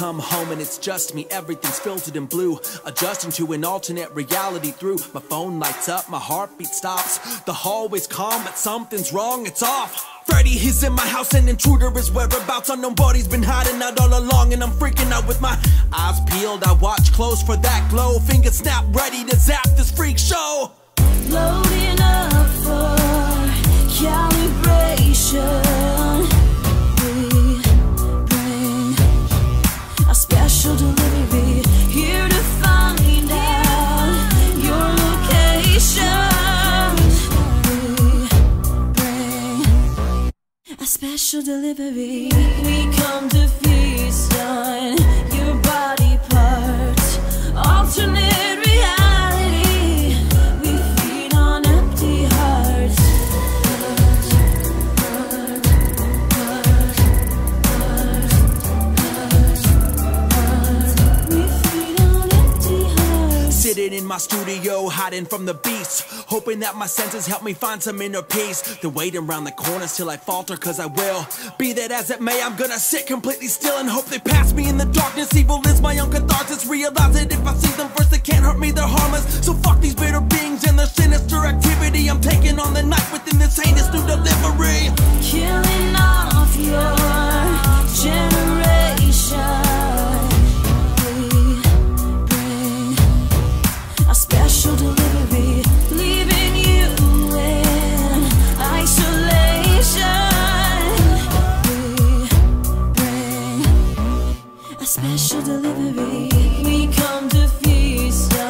come home and it's just me, everything's filtered in blue. Adjusting to an alternate reality through my phone lights up, my heartbeat stops. The hallway's calm, but something's wrong, it's off. Freddy, he's in my house, an intruder is whereabouts. Unknown body's been hiding out all along, and I'm freaking out with my eyes peeled. I watch close for that glow, finger snap, ready to zap this freak show. Loading up for special delivery here to find out your location. We bring a special delivery. We come to feast my studio, hiding from the beast. Hoping that my senses help me find some inner peace. They're waiting around the corners till I falter, cause I will. Be that as it may, I'm gonna sit completely still and hope they pass me in the darkness. Evil is my own catharsis. Realize that if I see them first, they can't hurt me, they're harmless. So fuck these bitter beings and their sinister activity. I'm taking delivery. We come to feast.